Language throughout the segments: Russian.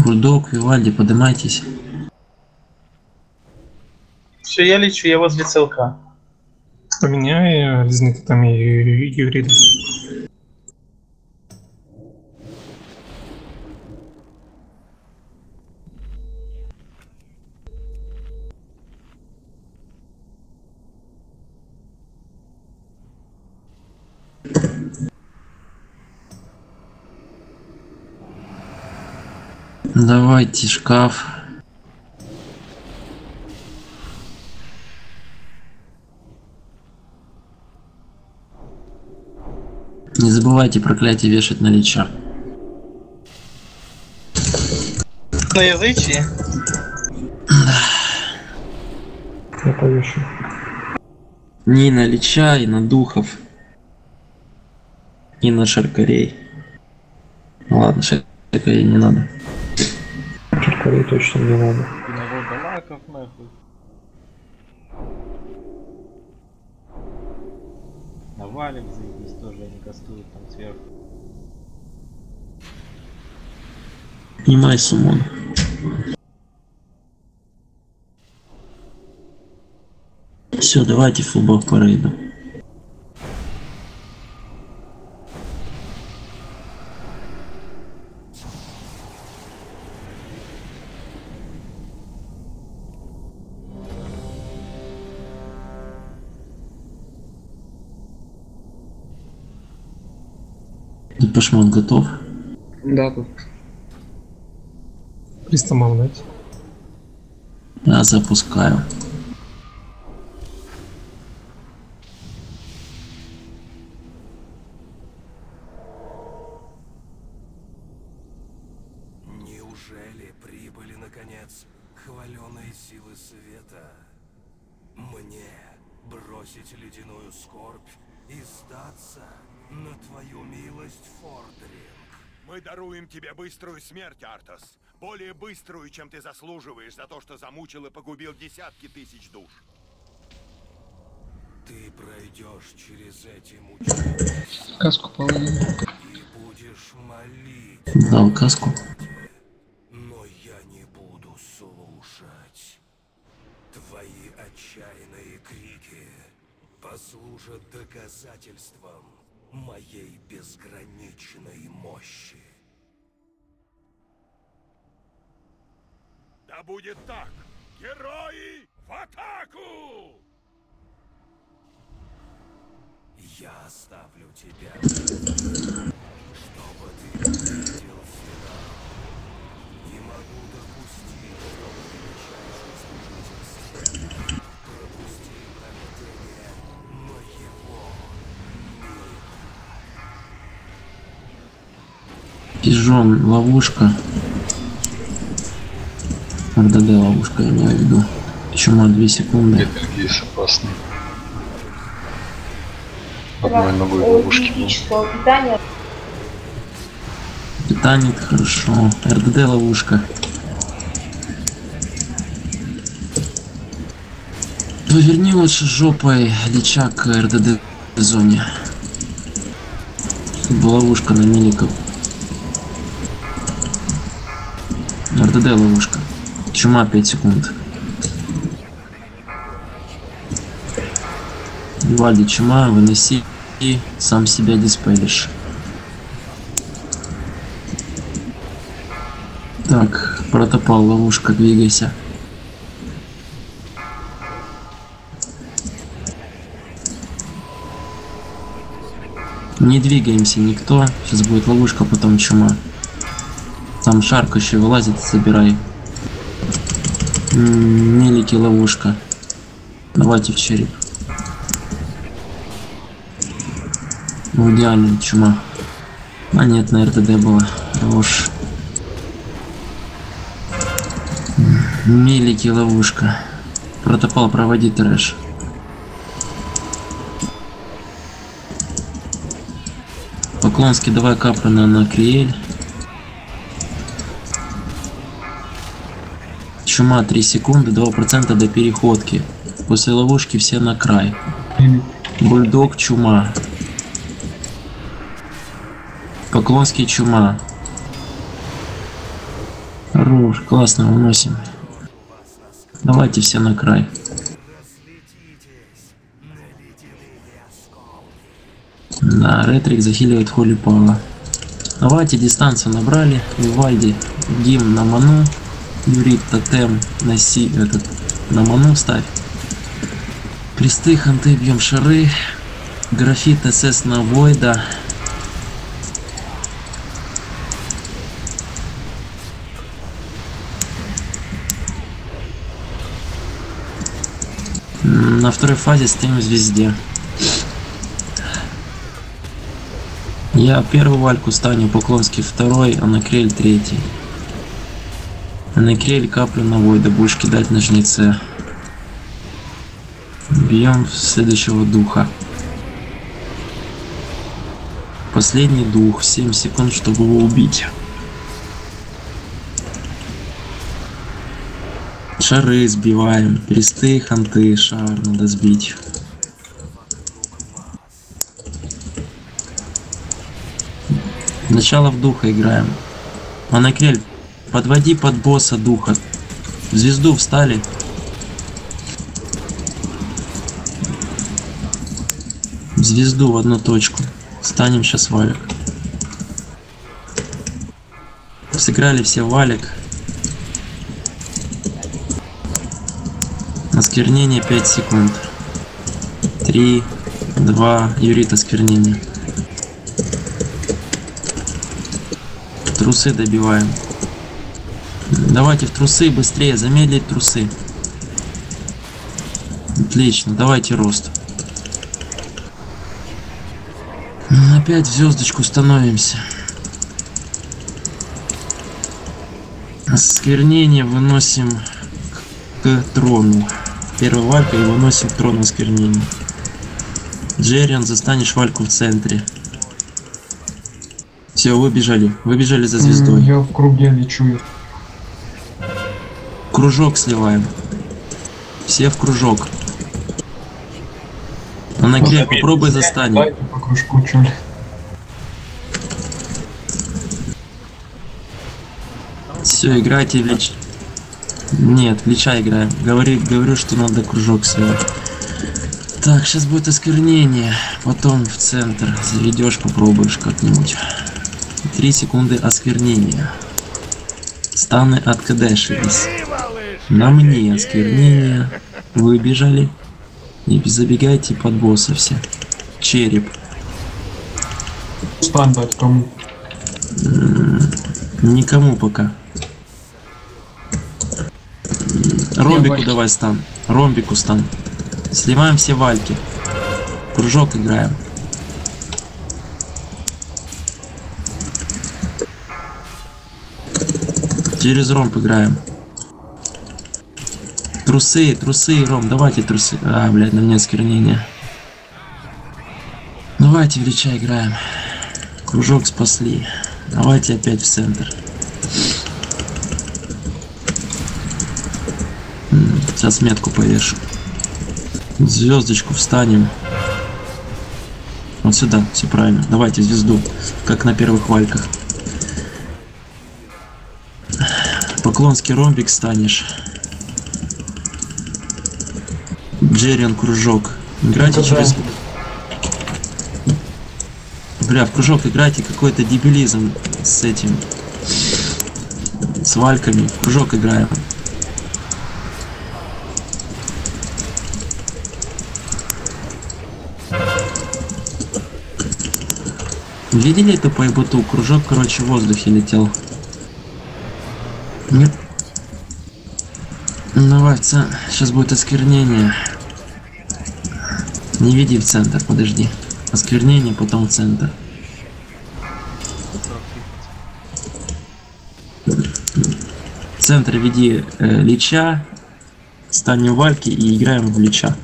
Бульдог, Вивальди, поднимайтесь. Все, я лечу, я возле целка. Поміняй різницю там і Юрій. Давайте шкаф. Не забывайте проклятие вешать на лича. На язычии? Я повішу. Не на лича и на духов. И на шаркарей. Ну ладно, шаркарей не надо. Чаркарей точно не надо. Волдалаков нахуй. На валик заебись тоже они кастуют там сверху. Снимай сумон. Все, давайте фулбок по рейду. Депешмон готов? Да, тут. Пристамав дать. Я запускаю. Неужели прибыли, наконец, хваленые силы света? Мне бросить ледяную скорбь и сдаться на твою милость, Фордринг? Мы даруем тебе быструю смерть, Артас. Более быструю, чем ты заслуживаешь за то, что замучил и погубил десятки тысяч душ. Ты пройдешь через эти мучения Каску половину. и будешь молить, Дал каску. но я не буду слушать. Твои отчаянные крики послужат доказательством моей безграничной мощи. Да будет так! Герои в атаку! Я оставлю тебя, чтобы ты Пижон, ловушка. РДД ловушка, я имею в виду. Чума 2 секунды. Бетельгейс опасный. Одной ногой в ловушке был. питание. Питание хорошо. РДД ловушка. Поверни лучше жопой лича к РДД зоне. Чтобы ловушка на миликов. РДД ловушка. Чума 5 секунд. Вальди чума, выноси и сам себя диспелишь. Так, протопал, ловушка, двигайся. Не двигаемся никто. Сейчас будет ловушка, потом чума. Там шарк еще вылазит, собирай. М, Мелики ловушка. Давайте в череп. Ну, идеально, чума. А нет, на РТД было. Хорош. Мелики ловушка. Протопал, проводи трэш. Поклонский, давай капрана на Криэль. Чума 3 секунды, 2% до переходки. После ловушки все на край. Бульдог, чума. Поклонский, чума. Хорош, классно, выносим. Давайте все на край. Да, ретрик захиливает Холли Пала. Давайте дистанцию набрали. Вивальди, гимн на ману. Юрит, тотем, носи этот на ману ставь. Кресты, ханты, бьем шары. Графит на Войда. На второй фазе стоим в звезде. Я первую вальку станю, Поклонский второй, а Накрель третий. А Накрель каплю на Войда, будешь кидать на жнеце. Бьем следующего духа. Последний дух, 7 секунд, чтобы его убить. Шары сбиваем, пересты, ханты, шар надо сбить. Начало в духа играем. Анакрель, подводи под босса духа. В звезду встали. В звезду в одну точку. Станем сейчас валик. Сыграли все валик. Осквернение 5 секунд. 3, 2, Юрит осквернение. Трусы добиваем. Давайте в трусы быстрее, замедлить трусы. Отлично, давайте рост. Опять в звездочку становимся. Осквернение выносим к, к трону. Первая валька и выносим к трону осквернения. Джерриан, застанешь вальку в центре. Все, выбежали. Выбежали за звездой. Я в круге лечу. Кружок сливаем. Все в кружок. А на креп попробуй застань. По кружку, чё ли. Все, играйте в лич. Нет, в лича играем. Говори, говорю, что надо кружок сливать. Так, сейчас будет осквернение. Потом в центр заведешь, попробуешь как-нибудь. Три секунды осквернения. Станы откадешились. На мне осквернение. Выбежали. И забегайте под босса все. Череп. Стань дать кому. Никому пока. Ромбику давай стан. Ромбику стан. Сливаем все вальки. Кружок играем. Через ромб играем. Трусы, трусы, Ром, давайте трусы. А, блядь, на мне осквернение. Давайте в Лича играем. Кружок спасли. Давайте опять в центр. Сейчас метку повешу. Звездочку встанем. Вот сюда, все правильно. Давайте звезду, как на первых вальках. Поклонский ромбик станешь. Джерриан кружок. Играйте через... Бля, в кружок играйте какой-то дебилизм с этим. С вальками. В кружок играем. Видели эту поебуту? Кружок, короче, в воздухе летел. Нет? Давай, сейчас будет осквернение. Не веди в центр, подожди. Осквернение, потом в центр. В центр веди э, Лича, станем вальки и играем в Лича.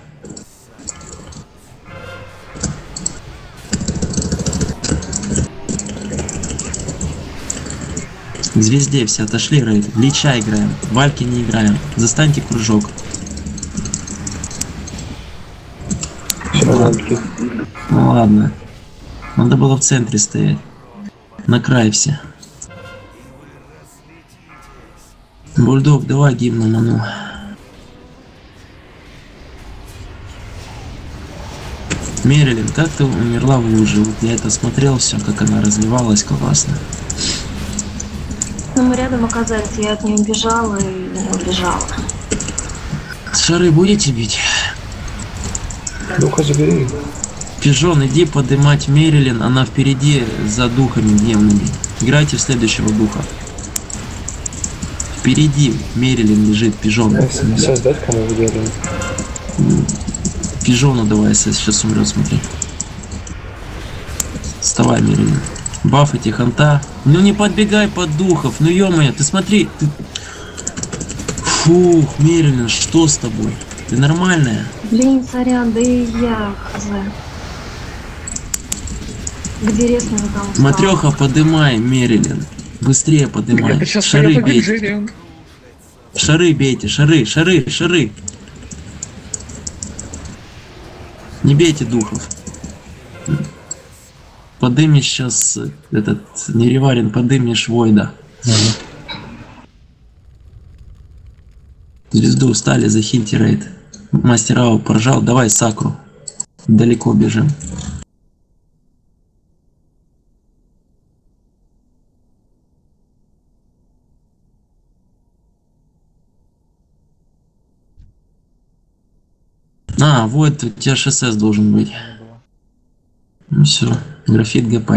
К звезде все отошли, рейд. Лича играем, вальки не играем. Застаньте кружок. Ну ладно. Надо было в центре стоять. На край все. Бульдог, давай гимн ману. Мерилин, как ты умерла в луже? Вот я это смотрел все, как она развивалась классно. Ну, мы рядом оказались, я от нее бежала и не убежала. Шары будете бить? Ну-ка забери. Пижон, иди подымать Мерилин, она впереди за духами дневными. Играйте в следующего духа. Впереди Мерилин лежит, Пижон. СС дать кому выделили? Пижону давай, сейчас умрет, смотри. Вставай, Мерилин. Баф эти ханта. Ну не подбегай под духов, ну ё ты смотри, ты... Фух, Мерилин, что с тобой? Ты нормальная? Блин, сорян, да и я, хз. Где резко там. Матрёха, подымай, Мерилин. Быстрее подымай. Шары бейте. Шары бейте, шары, шары, шары. Не бейте духов. Подымешь сейчас этот Нереварин, подымешь Войда. Звезду встали, захиньте рейд. Мастер Ау поржал, давай Сакру. Далеко бежим. А, вот у тебя ШСС должен быть. Ну все, графит ГП.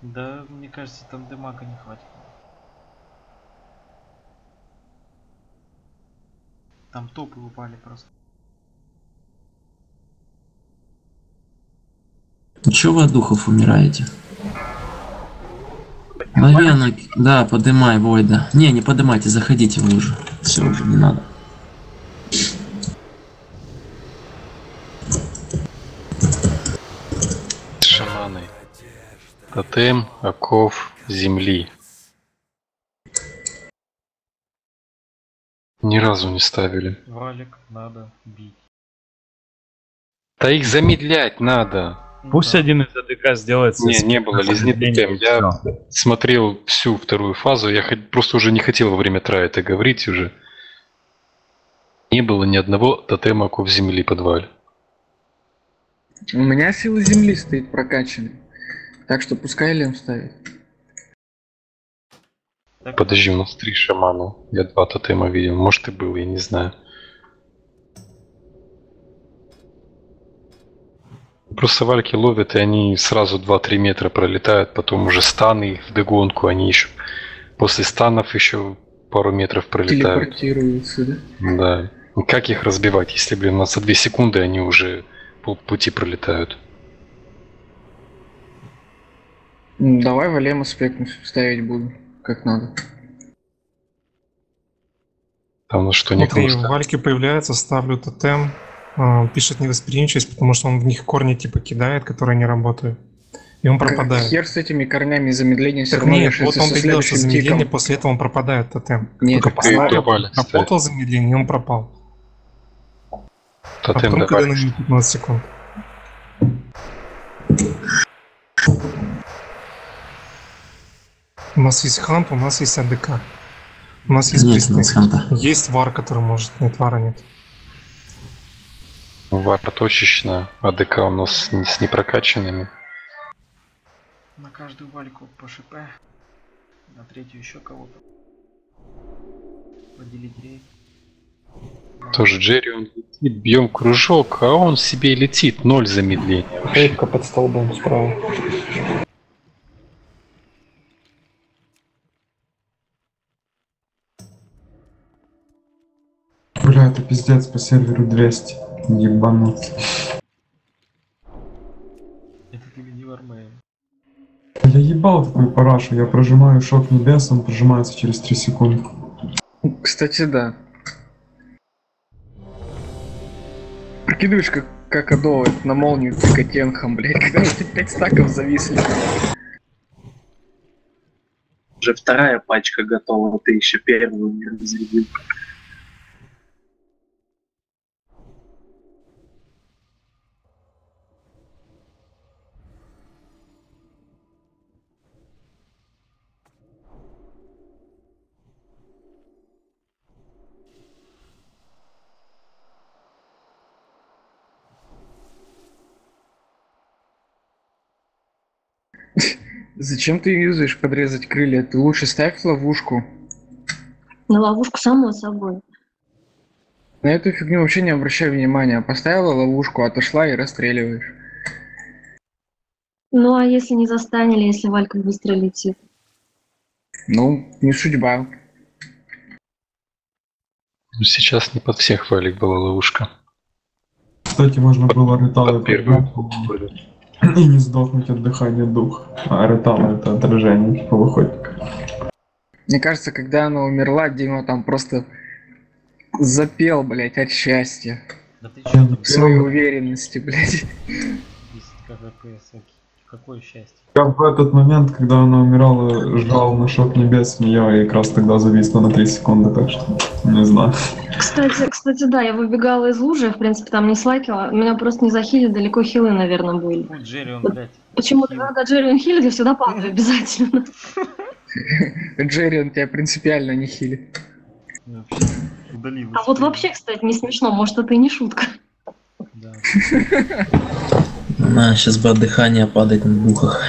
Да, мне кажется, там демага не хватит. Там топы упали просто. Ну чё вы от духов умираете? Наверное, да, подымай Войда. Не, не подымайте, заходите вы уже. Все, уже не надо. Шаманы. Тотем, оков, земли. Ни разу не ставили. Валик надо бить. Да их замедлять надо. Ну Пусть да. один из АДК сделает Не, не было, лизни тотем. Я Всё. смотрел всю вторую фазу, я просто уже не хотел во время трая это говорить уже. Не было ни одного тотема оков земли в подвале. У меня сила земли стоит прокачанный. Так что пускай Лем ставит. Так, Подожди, у нас три шамана. Я два тотема видел. Может и был, я не знаю. Просто вальки ловят, и они сразу 2-3 метра пролетают, потом уже станы их вдогонку, они еще после станов еще пару метров пролетают. Телепортируется, да? Да. И как их разбивать, если, блин, у нас за 2 секунды они уже полпути пролетают? М, Давай Валема спекнуть ставить буду. Как надо. Там ну что, Смотри, некому ставить? вальки появляются, ставлю тотем, а, пишет невосприимчивость, потому что он в них корни типа кидает, которые не работают. И он пропадает. Хер с этими корнями замедления все Так равно нет, вот он делал, замедление, тиком. после этого он пропадает тотем. Нет, Только поставил, работал замедление, и он пропал. А Тотем потом, когда давали. на 15 секунд. У нас есть хант, у нас есть АДК. У нас есть Нет, у нас ханта. Есть вар, который может, нет вара нет. Варта точечно, АДК у нас с, не- с непрокачанными. На каждую вальку по ШП. На третью еще кого-то. Поделить рейд. Тоже Джерри, он летит, бьем кружок, а он себе летит, ноль замедления. Рейдка под столбом справа. Бля, это пиздец по серверу 200. Ебануться. Это ты веди вармейн. Я ебал такую парашу, я прожимаю шок небес, он прожимается через 3 секунды. Кстати, да. Прикидываешь, как, как адово на молнию тикотенхом, блядь, когда эти 5 стаков зависли. Уже вторая пачка готова, ты еще первую не разрядил. Зачем ты юзаешь подрезать крылья? Ты лучше ставь ловушку. На ловушку само собой. На эту фигню вообще не обращай внимания. Поставила ловушку, отошла и расстреливаешь. Ну а если не застанили, если Валька быстро летит? Ну, не судьба. Сейчас не под всех валик была ловушка. Кстати, можно было реталы Под первую. поднять и не сдохнуть от дыхания дух. А реталы это отражение, типа выходит. Мне кажется, когда она умерла, Дима там просто запел, блядь, от счастья. Да ты чё, Своей уверенности, блядь. 10 КГП, какое счастье. Я в этот момент, когда она умирала, жал на шок небес, я и как раз тогда зависла на 3 секунды, так что не знаю. Кстати, кстати, да, я выбегала из лужи, в принципе, там не слайкала. Меня просто не захилили, далеко хилы, наверное, были. Джерри, он, блядь. Почему-то, когда Джерри хилит, я всегда падаю обязательно. Джерри, он тебя принципиально не хилит. А вот вообще, кстати, не смешно, может, это и не шутка. Да. На, сейчас бы от дыхания падать на духах.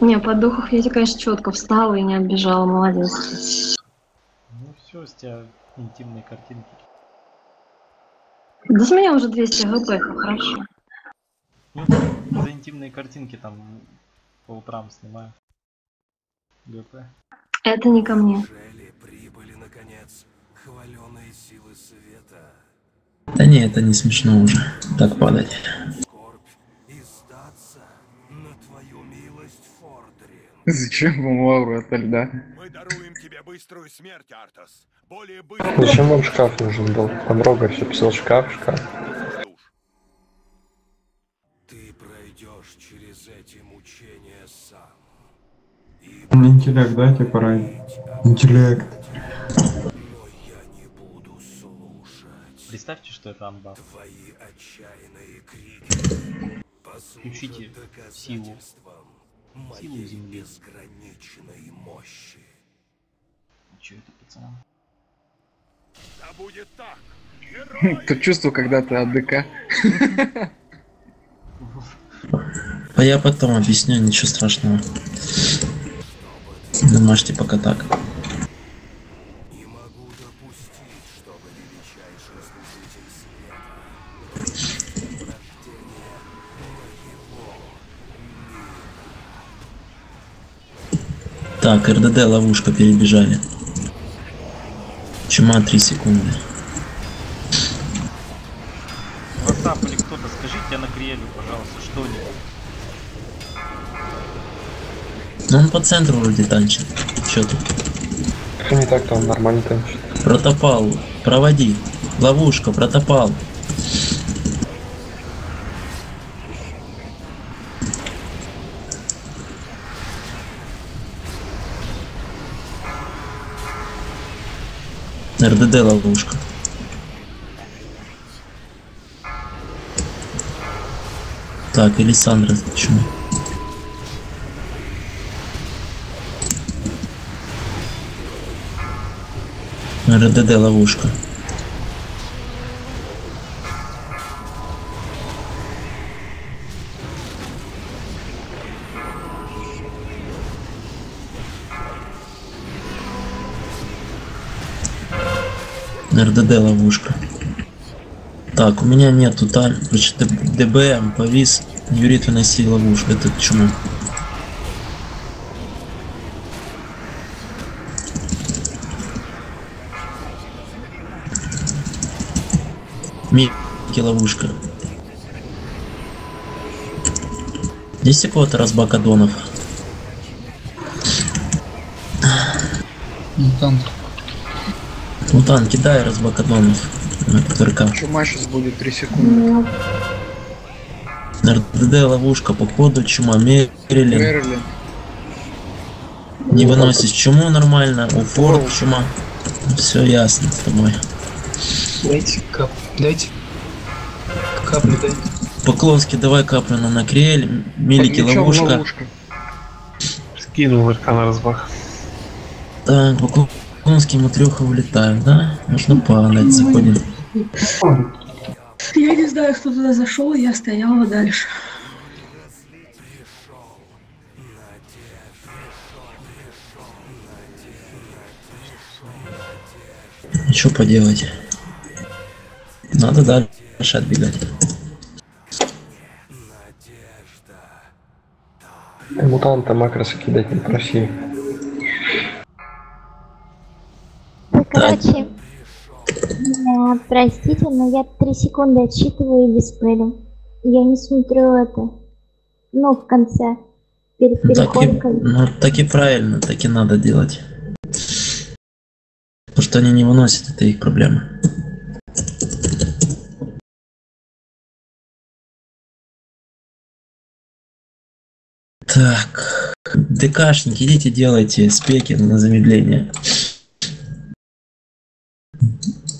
Не, по духах я, конечно, четко встала и не отбежала, молодец. Ну все, с тебя интимные картинки. Да с меня уже 200 гп, хорошо. Ну, за интимные картинки там по утрам снимаю. ГП. Это не ко мне. Неужели прибыли, наконец, хваленые силы света? Да не, это не смешно уже. Так падать. Скорбь и сдаться на твою милость, Фордрин. Зачем вам ауру ото льда? Мы даруем тебе быструю смерть, Артас. Более быструю, Зачем вам шкаф нужен был? Там Рога все писал шкаф, шкаф. душ. Ты пройдешь через эти мучения сам. И Интеллект, дайте пора. Интеллект. Представьте, что это анбаф. твои отчаянные крики. Включите силу. Силу моей земли. безграничной мощи. Че это, пацан? Да будет так. То чувство, когда ты АДК. А я потом объясню, ничего страшного. Домашьте пока так. Так, РДД ловушка перебежали. Чума 3 секунды. WhatsApp или кто-то, скажите на Криэлю, пожалуйста, что-нибудь. Ну он по центру вроде танчит. Чё тут? Не так там нормально танчит. Протопал, проводи. Ловушка, протопал. РДД ловушка. Так, Элисандра, почему? РДД ловушка. РДД ловушка. Так, у меня нету там, значит, ДБМ повис, Юрит выноси ловушку, это чему? Микки ловушка. Есть у кого-то разбак аддонов? Мутант, кидай аддонов на ПТРК. Чума сейчас будет 3 секунды. РДД ловушка, походу чума. Мерлин. Не выносит чуму нормально, у Форд чума. Все ясно с тобой. Дайте кап. Дайте. Капли дайте. Поклонский, давай каплю на накрель, Милики ловушка. ловушка. Скинул на разбах. Так, Поклонский Конский матреха улетаем, да? Нужно поанать, заходим. Я не знаю, кто туда зашел, я стояла дальше. Что поделать? Надо дальше отбегать. Мутанта макроса кидать не проси. Короче, э, простите, но я три секунды отсчитываю и диспелю. Я не смотрю это. Ну, в конце. Перед Ну, так, и, переходкой. ну, так и правильно, так и надо делать. Потому что они не выносят, это их проблема. Так, ДКшник, идите делайте спеки на замедление.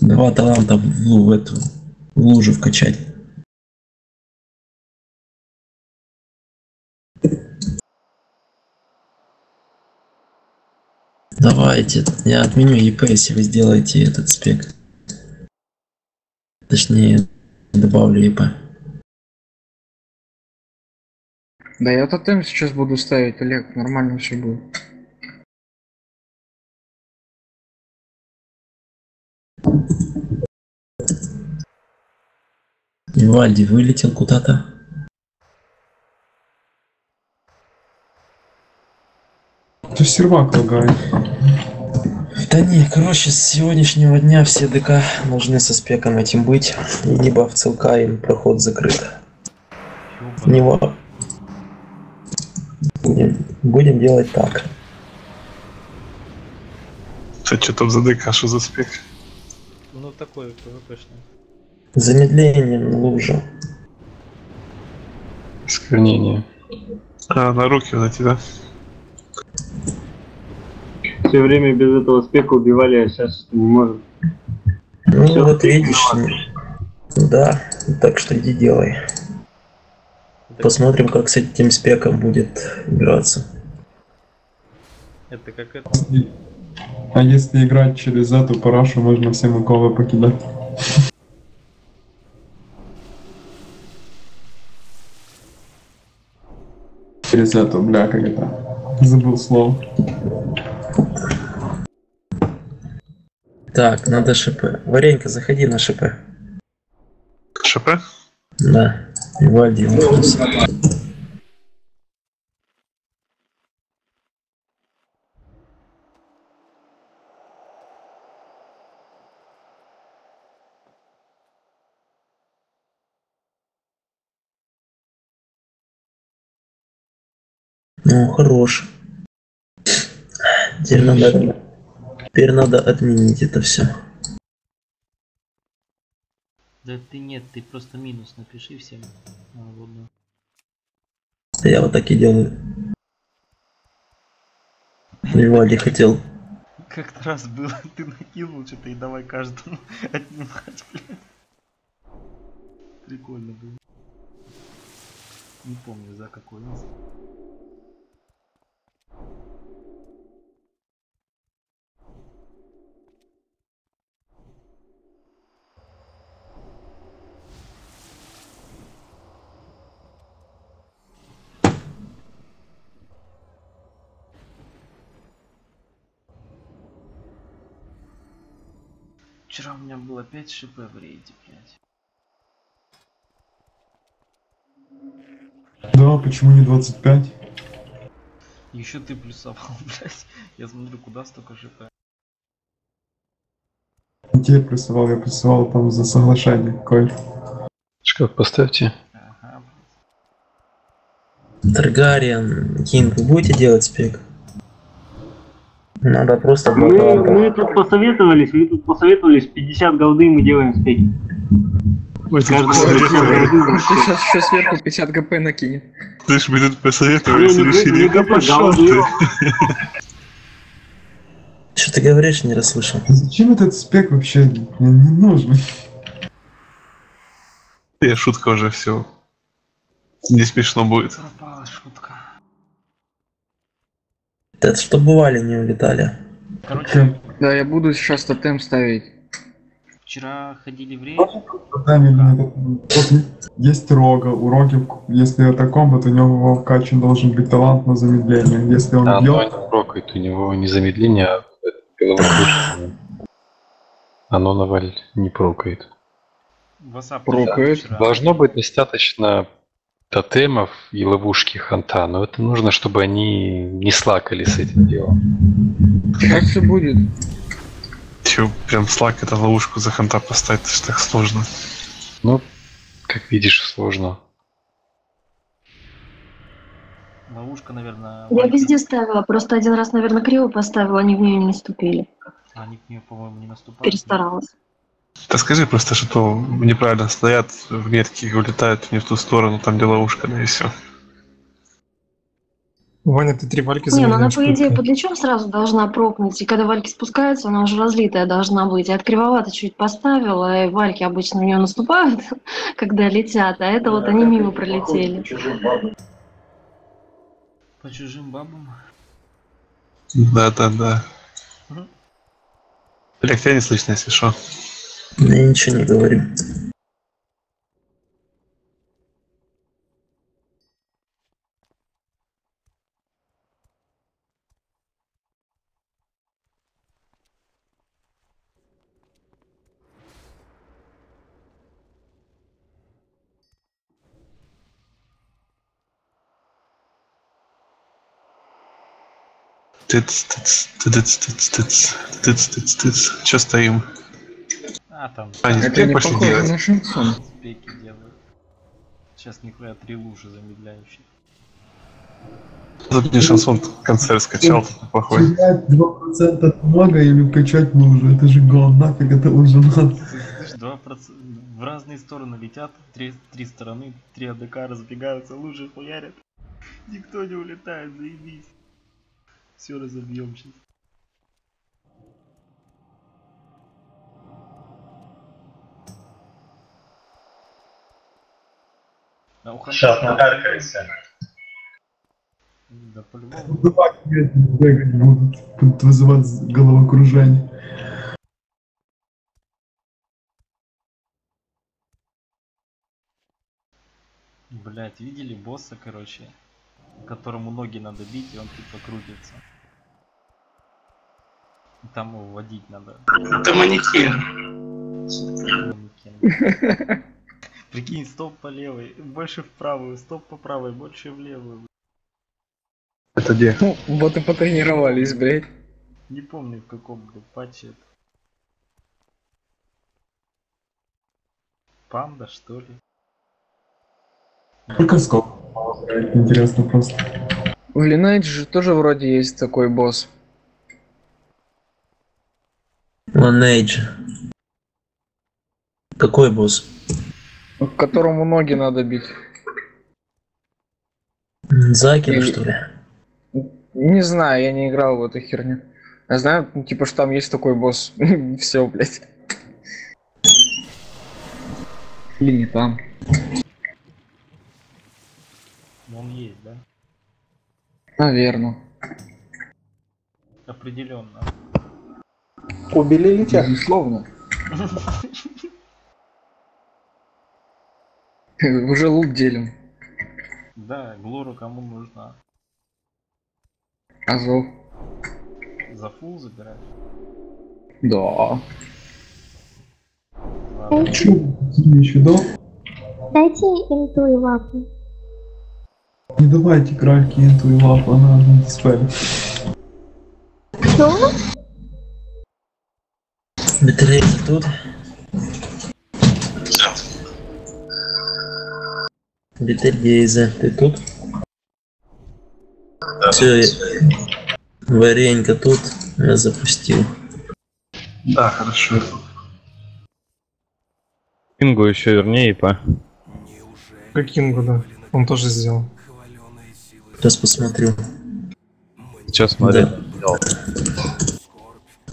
Два таланта в, в эту в лужу вкачать. Давайте, я отменю ЕП, если вы сделаете этот спек. Точнее, добавлю ЕП. Да я тотем сейчас буду ставить, Олег, нормально все будет. Вальди вылетел куда-то. Это сервак лагает. Да не, короче, с сегодняшнего дня все ДК должны со спеком этим быть. И либо в ЦЛК им проход закрыт. Него. Будем, будем делать так. Це що там за ДК, що за спек? Ну такое ПВПшное. Замедление на лужу. Сквернение. А, на руки вот эти, да? Все время без этого спека убивали, а сейчас не можем. Ну Всё, вот видишь. Да, так что иди делай. Посмотрим, как с этим спеком будет играться. Это как это. А если играть через эту парашу, можно все муковы покидать. Через эту, бля, как это. Забыл слово. Так, надо ШП. Варенька, заходи на ШП. ШП? Да. И Вальди Ну, хорош. Теперь надо, теперь надо отменить это все. Да ты нет, ты просто минус напиши всем. А, вот, да. Я вот так и делаю. Вивальди хотел. Как-то раз было, ты накинул что-то и давай каждому отнимать, блядь. Прикольно было. Не помню за какой раз. Вчера у меня было 5 шп в рейде, блядь. Да, почему не 25? Еще ты плюсовал, блядь. Я смотрю, куда столько. Не тебе плюсовал, я плюсовал там за соглашение. Коль. Шкаф поставьте. Таргариен, Кинг, вы будете делать спек? Надо просто Мы, мы тут посоветовались, мы тут посоветовались, 50 голды мы делаем спеки. Сейчас еще сверху 50 ГП накинет. Слышь, мы тут посоветовались, Не, не, решили. Да ГП, пошел ты. Что ты говоришь, не расслышал. Зачем этот спек вообще не, не нужен? Я шутка уже все. Не смешно будет. Пропала шутка. Это что бывали, не улетали. Короче, Да, я буду сейчас тотем ставить. Вчера ходили в рейд. Есть рога, у роги, если это комбат, у него вкачан должен быть талант на замедление. Если он А, ну бьет, они прокают, у него не замедление, а оно Наваль не прокает. Прокает. Должно быть достаточно тотемов и ловушки ханта, но это нужно, чтобы они не слакали с этим делом. Как все будет? Че, прям слаг эту ловушку за ханта поставить, это ж так сложно. Ну, как видишь, сложно. Ловушка, наверное, Я везде ставила, просто один раз, наверное, криво поставила, они в нее не наступили. они к нее, по-моему, не наступали. Перестаралась. Да скажи просто, что неправильно стоят в метке и улетают не в ту сторону, там где ловушка, да и все. Ваня, ты три вальки Не, ну она, по идее, под лечом сразу должна прокнуть, и когда вальки спускаются, она уже разлитая должна быть. Я кривовато чуть поставила, и вальки обычно в нее наступают, когда летят, а это вот они мимо пролетели. По чужим бабам. Да, да, да. Мгм. Олег, тебя не слышно, если что. Я ничего не говорю. Тыц, тыц, тыц, тыц, тыц, тыц, тыц, тыц. Че стоим? А, там А, не Это пошли делать? на шансон. спеки делают. Сейчас нихуя три лужи замедляющие. Тут мне шансон концерт скачал, плохой. Терять 2% много или качать нужно? Это же гон, нафиг это уже надо. Два процента в разные стороны летят, три, три стороны, три АДК разбегаются, лужи хуярят. Никто не улетает, заебись. Все разобьем сейчас. А у Сейчас накаркаешься. Да по-любому. Будут вызывать головокружение. Блять, видели босса, короче, которому ноги надо бить, и он типа крутится. И Там его водить надо. Это манекен. Манекен. Прикинь, стоп по левой, больше в правую, стоп по правой, больше в левую. Это где? Ну, вот и потренировались, блядь. Не помню в каком блядь, патче это. Панда, что ли? Сколько? Интересно просто. В Lineage же тоже вроде есть такой босс. Lineage. Какой босс? К которому ноги надо бить. Закина, Или- что ли? Не знаю, я не играл в эту херню. Я знаю, ну, типа, что там есть такой босс. Все, блядь. Или не там. Ну, Он есть, да? Наверное. Определенно. Убили тебя? Безусловно. Уже лут делим. Да, Глору кому нужна? Азов. За фул забирать? Да. Дайте инту и вафлю. Не давайте кральки и лапу, она не диспель. Что? Батарейка тут? Бетельгейзе, ты тут? Все, варенька тут, я запустил. Да, хорошо. Кингу еще вернее, па. Как Кингу, да. Он тоже сделал. Сейчас посмотрю. Сейчас смотри. Да.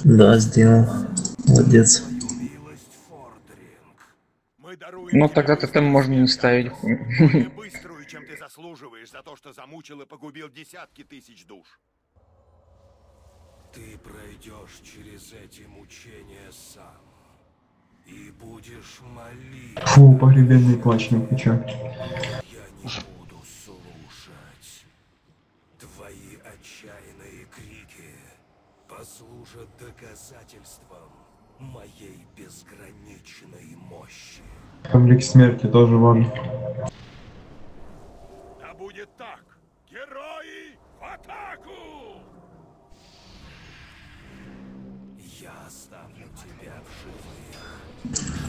Да, сделал. Молодец. Ну тогда тотем можно не ставить. Быструю, чем ты заслуживаешь за то, что замучил и погубил десятки тысяч душ. Ты пройдешь через эти мучения сам. И будешь молить. Фу, погребенный плач. Я не буду слушать. Твои отчаянные крики послужат доказательством. моей безграничной мощи. Там лик смерти тоже вон. Да будет так! Герои в атаку! Я оставлю тебя в живых,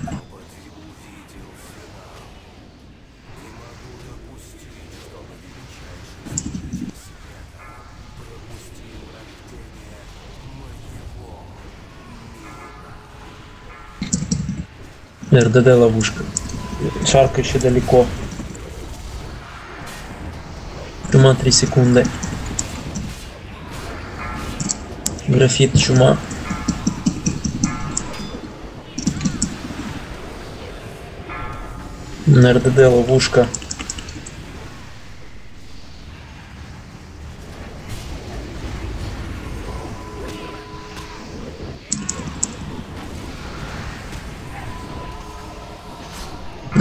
моего РДД ловушка. Шарка еще далеко. Чума 3 секунды. Графит чума. РДД ловушка.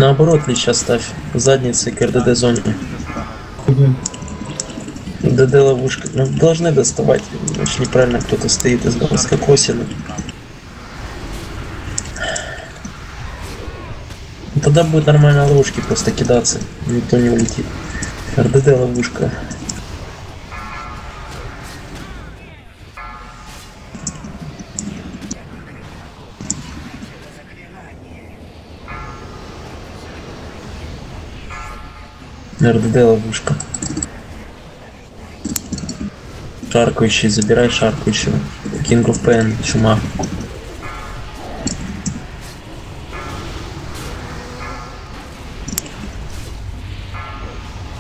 Наоборот, Лича ставь. Задницей к РДД зоне. ДД ловушка. Ну, должны доставать. Очень неправильно кто-то стоит из Москокосина. Ну, Тогда будет нормально ловушки просто кидаться. Никто не улетит. РДД ловушка. РДД ловушка. Шаркающий, забирай шаркающего. King of Pain, чума.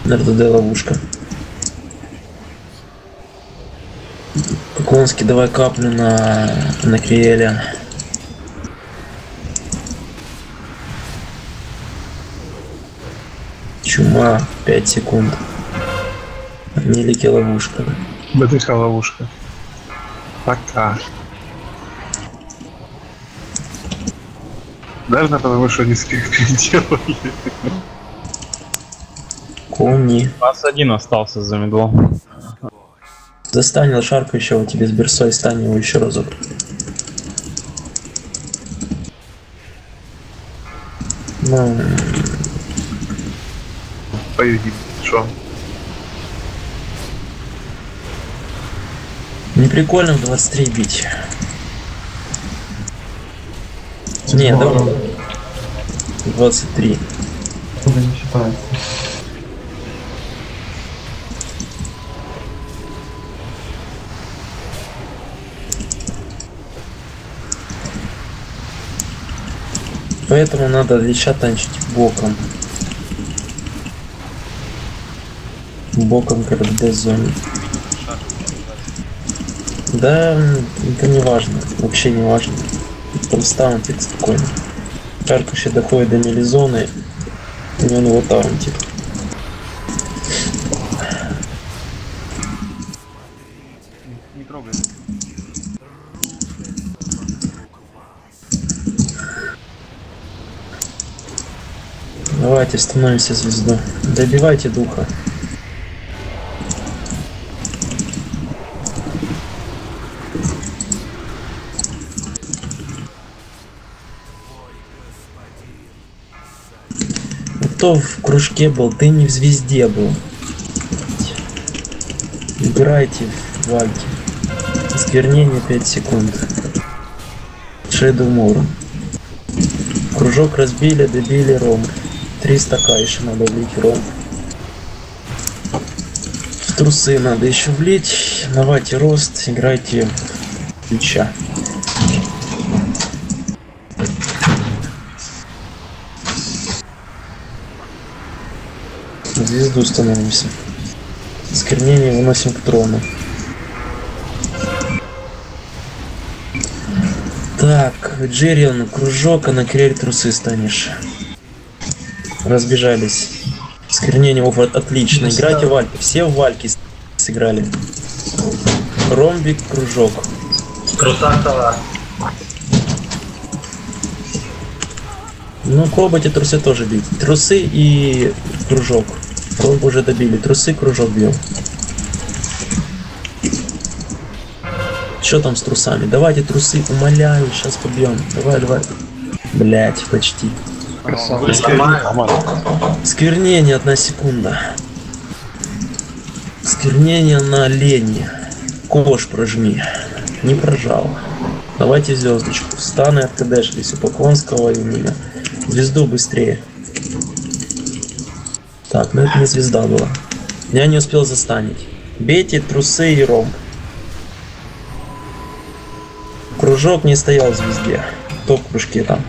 РДД ловушка. Поклонский, давай каплю на, на Криэля. Чума, 5 секунд. Великий ловушка. БТХ ловушка. Пока. Даже потому, что они скрипт делали. Кони. У нас один остался за медлом. Застанил шаркающего тебе с берсой, стань его еще разок. Ну, Поедим. Шо? не прикольно в 23 бить. Не, давай. 23. Это не считается. Поэтому надо леща танчить боком. Боком к РД зоне. Да, это не важно. Вообще не важно. Там стаунтит спокойно. Шарка еще доходит до мелизоны. И он его таунтит. Не трогай. Давайте становимся звезду. Добивайте духа. Кто в кружке был, ты не в звезде был. Играйте в вальки. Осквернение 5 секунд. Шеду Муру. Кружок разбили, добили ром. Три стака еще надо влить ром. В трусы надо еще влить. Давайте рост, играйте. В звезду становимся. Сквернение выносим к трону. Так, Джеррион, кружок, а на Кирель трусы станешь. Разбежались. Сквернение офф, отлично. Играйте в вальки. Все в вальки сыграли. Ромбик, кружок. Крутатова. Ну, пробуйте трусы тоже бить. Трусы и кружок. Ромб уже добили. Трусы, кружок бьем. Что там с трусами? Давайте трусы, умоляю, сейчас побьем. Давай, давай. Блять, почти. Сквернение, одна секунда. Сквернение на лени. Кош прожми. Не прожал. Давайте звездочку. Станы откадешились у Поклонского именно. Звезду быстрее. Так, ну это не звезда была. Я не успел застанить. Бейте трусы и ромб. Кружок не стоял в звезде. Кто в кружке там?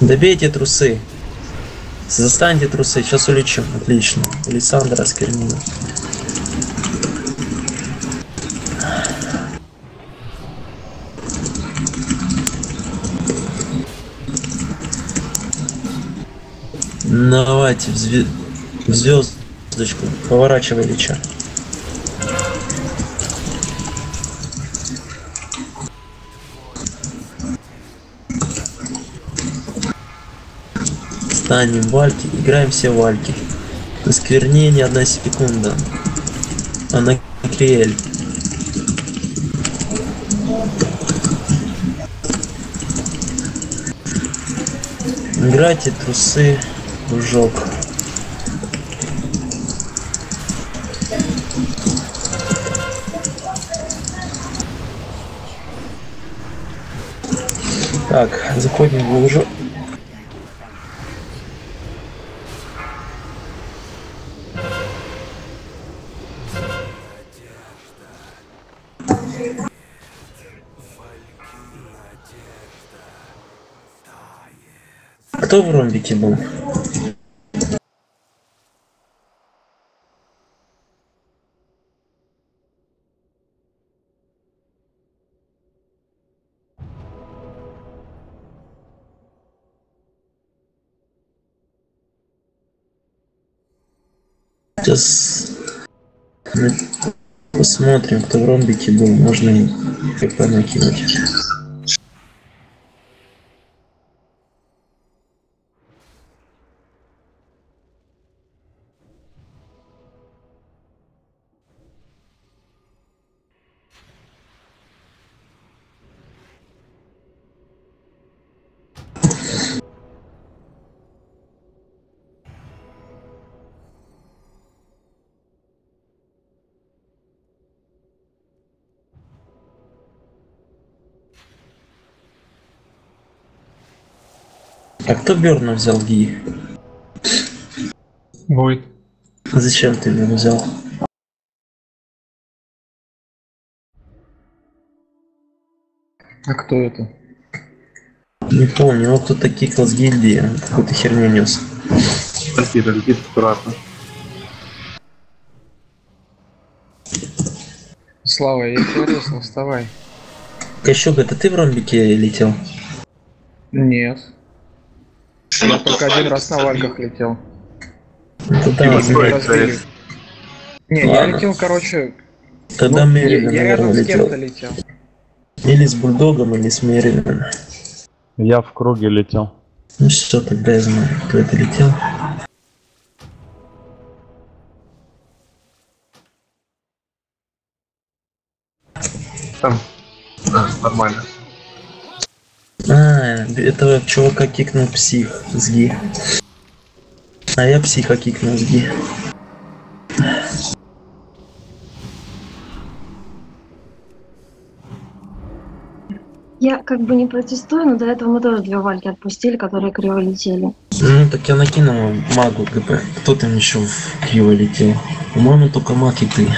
Добейте трусы. Застаньте трусы, сейчас улечим. Отлично. Александр осквернил. Давайте в, зве- в звездочку. Поворачивай лича. Станем вальки, играем все вальки. Осквернение одна секунда. Анакриэль. Играйте трусы, кружок. Так, заходим в лужу. Кто в ромбике был? Сейчас посмотрим, кто в ромбике был. Можно и КП накинуть. А кто Берна взял Ги? Войд. Зачем ты его взял? А кто это? Не помню, его кто-то кикал с гильдии, какую-то херню нес. Летит, летит аккуратно. Слава, я тебя резал, вставай. Кощук, это ты в ромбике летел? Нет. Я только один раз на вальках летел. Да. Не, я летел, короче... Тогда ну, Мерина, я, рядом наверное, с кем-то летел. летел. Или с бульдогом, или с Мерином. Я в круге летел. Ну что, тогда я знаю, кто это летел. Там. Да, нормально. А, этого чувака кикнул псих с Ги. А я психа кикнул с Ги. Я как бы не протестую, но до этого мы тоже две вальки отпустили, которые криво летели. Ну, так я накинул магу ГП. Кто там еще в криво летел? По-моему, только маг и ты.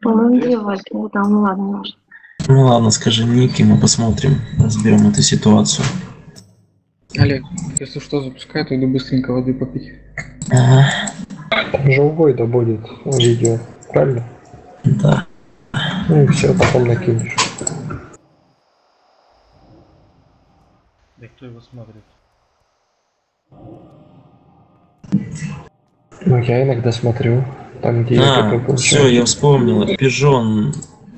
По-моему, две вальки. Ну, там, ну ладно, может. Ну ладно, скажи ник, и мы посмотрим, разберем эту ситуацию. Олег, если что, запускай, то иду быстренько воды попить. Ага. У Войда будет видео, правильно? Да. Ну и все, потом накинешь. Да кто его смотрит? Ну я иногда смотрю, там где я А, только все, я вспомнил. Пижон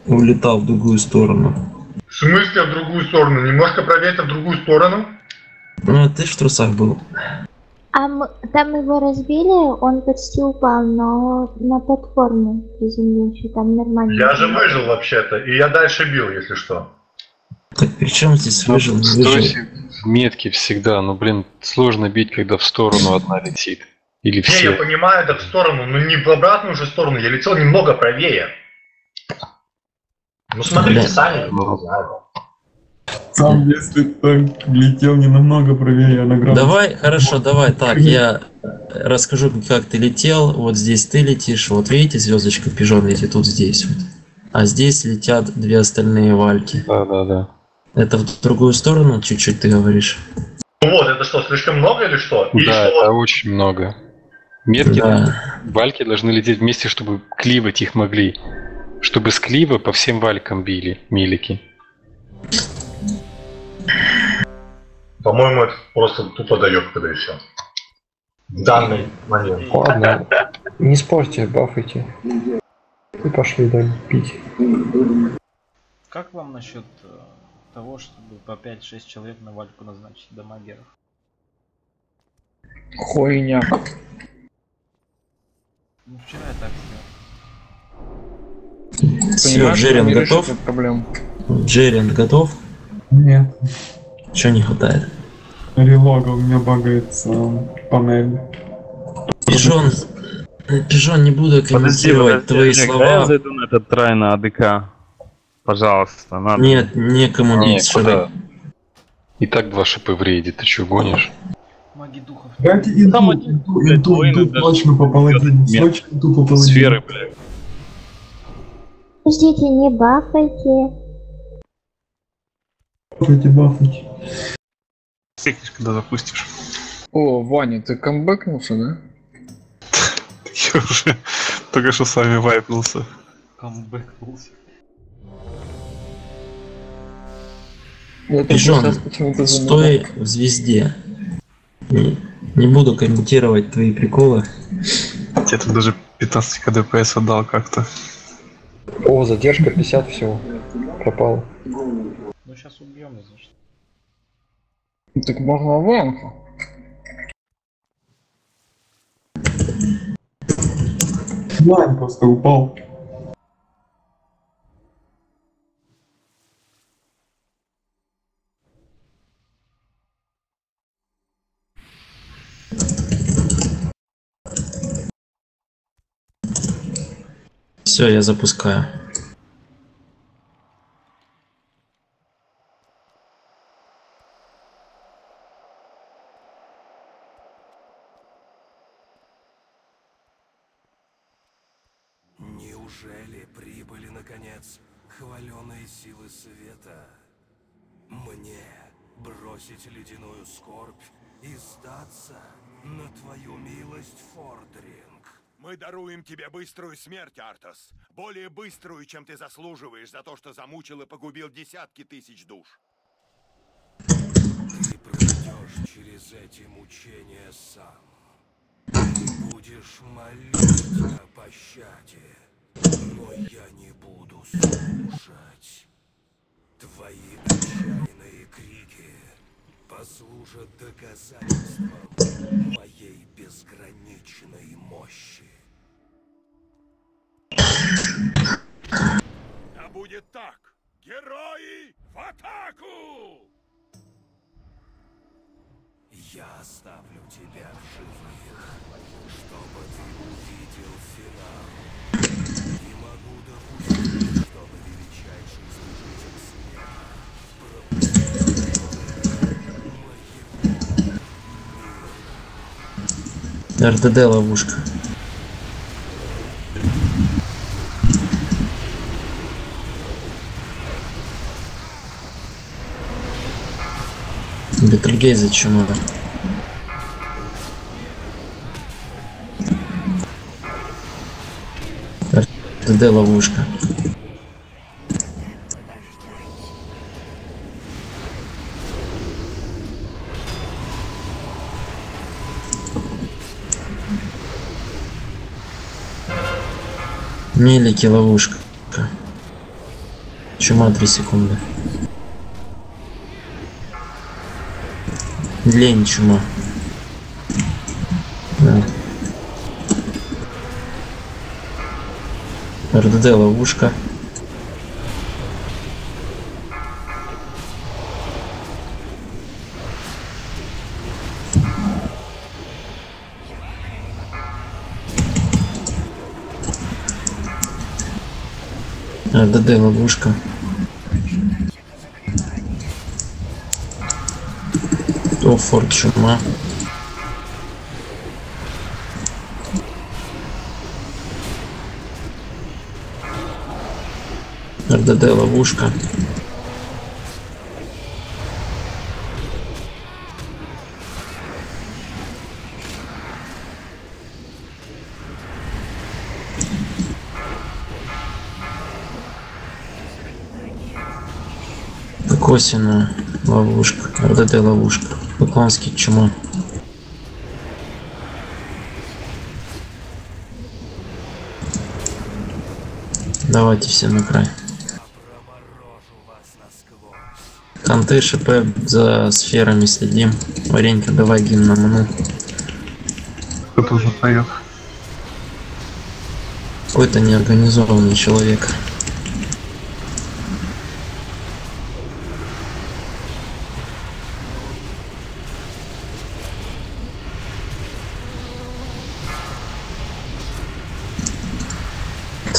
улетал в другую сторону. В смысле в другую сторону? Немножко проверьте в другую сторону. Ну, ты ж в трусах был. А мы, там его разбили, он почти упал, но на платформе приземлился, там нормально. Я же выжил вообще-то, и я дальше бил, если что. Так при чем здесь выжил, не выжил? Метке всегда, но, блин, сложно бить, когда в сторону одна летит. Или Не, все. я понимаю, это в сторону, но не в обратную же сторону, я летел немного правее. Ну смотрите Бля. сами. не знаю. Сам, если так летел не намного правее, а на градус. Давай, хорошо, давай так, я расскажу, как ты летел. Вот здесь ты летишь, вот видите, звездочка пижон летит тут здесь вот. А здесь летят две остальные вальки. Да, да, да. Это в другую сторону чуть-чуть ты говоришь? Ну вот, это что, слишком много или что? Или Да, что? это очень много. Метки, Да. вальки должны лететь вместе, чтобы кливать их могли. Чтобы с клива по всем валькам били милики. По-моему, это просто тупо доебка, да и все. В данный момент. Ладно, не спорьте, бафайте. И пошли дальше пить. Как вам насчет э, того, чтобы по 5-6 человек на вальку назначить дамагеров? Хуйня. Ну вчера я так сделал. Все, не решит готов? эту проблему. Джерен готов? Нет. Чего не хватает? Релога у меня багается панель. Пижон, Пижон, не буду комментировать твои Олег, дай слова. я зайду на этот трай на АДК. Пожалуйста, надо. Нет, некому Не, бить куда? шарик. И так два шипы в рейде, ты чё гонишь? Маги духов. Дайте инту, инту, инту, инту точно по паладину. Срочно инту по паладину. Сферы, блядь. Подождите, не бафайте. Бафайте, бафайте. Стекнешь, когда запустишь. О, Ваня, ты камбэкнулся, да? Я уже только что с вами вайпнулся. Камбэкнулся. Пижон, стой в звезде. Не, не буду комментировать твои приколы. Я тут даже 15 КДПС отдал как-то. О, задержка 50 всего. Пропало. Ну сейчас убьем за что. Так можно Ванку. Лайн просто упал. Все, я запускаю. Неужели прибыли, наконец, хваленые силы света? Мне бросить ледяную скорбь и сдаться на твою милость, Фордринг? Мы даруем тебе быструю смерть, Артас. Более быструю, чем ты заслуживаешь за то, что замучил и погубил десятки тысяч душ. Ты пройдешь через эти мучения сам. Ты будешь молить о пощаде, но я не буду слушать. Твои отчаянные крики послужат доказательством моей безграничной мощи. Да будет так! Герои в атаку! Я оставлю тебя в живых, чтобы ты увидел финал. Не могу допустить, чтобы величайший служитель смерти РТД ловушка. Бетельгейза чума. РТД ловушка. Мелики ловушка. Чума 3 секунды. Ленчему. Да. РДД ловушка. РДД ловушка. Оффорд чума. РДД ловушка. Косина ловушка. РДД ловушка. Бакланский чума. Давайте все на край. Канты, ШП за сферами следим. Варенька, давай гимн на ману. Кто тут уже поет? Какой-то неорганизованный человек.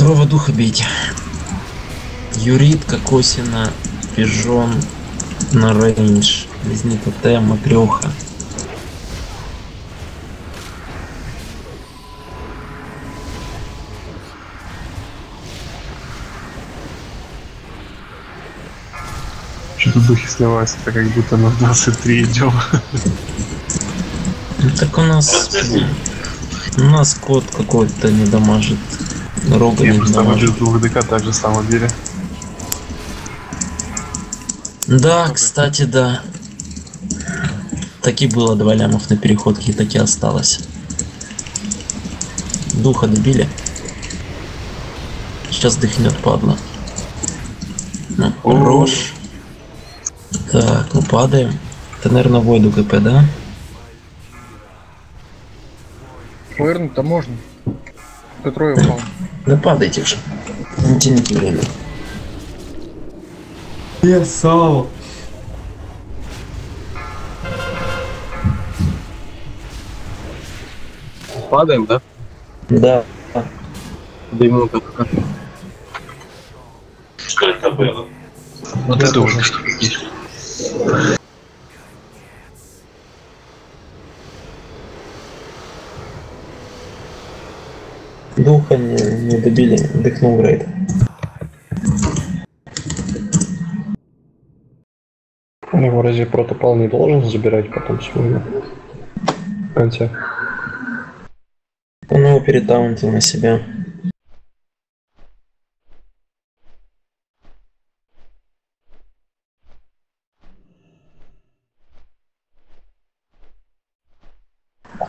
Второго духа бейте. Юритка, Косина, Пижон на рейндж. Близнец ТТ, Макрёха. Что-то духи сливаются, так как будто на 23 идем. Ну так у нас... У нас кот какой-то не дамажит. Рога Я не просто выбил двух ДК так же само били. Да, кстати, да. Таки было два лямов на переходке, таки осталось. Духа добили. Сейчас дыхнет, падла. Ну, хорош. Так, ну падаем. Это, наверное, Войду КП, да? Повернуть-то можно. Трое упал. Да падайте уже. Не тяните время. Я сало. Падаем, да? Да. Дыму как Что это было? Вот это уже. Духа не, не добили, дыхнул рейд. Его разве протопал не должен забирать потом свою в конце? Он его перетаунтил на себя.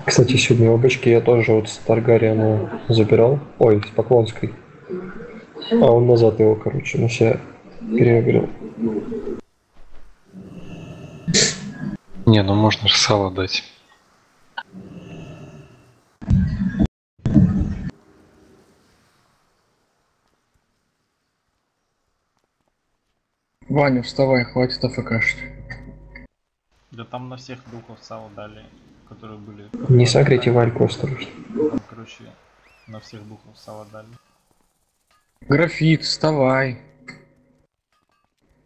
Кстати, сегодня в бочке я тоже вот с Таргариана забирал. Ой, с Поклонской. А он назад его, короче, на себя переиграл. Не, ну можно же сало дать. Ваня, вставай, хватит АФКшить. Да там на всех духов сало дали, которые были. Не сагрите Вальку осторожно. Короче, на всех духов сало дали. Графит, вставай.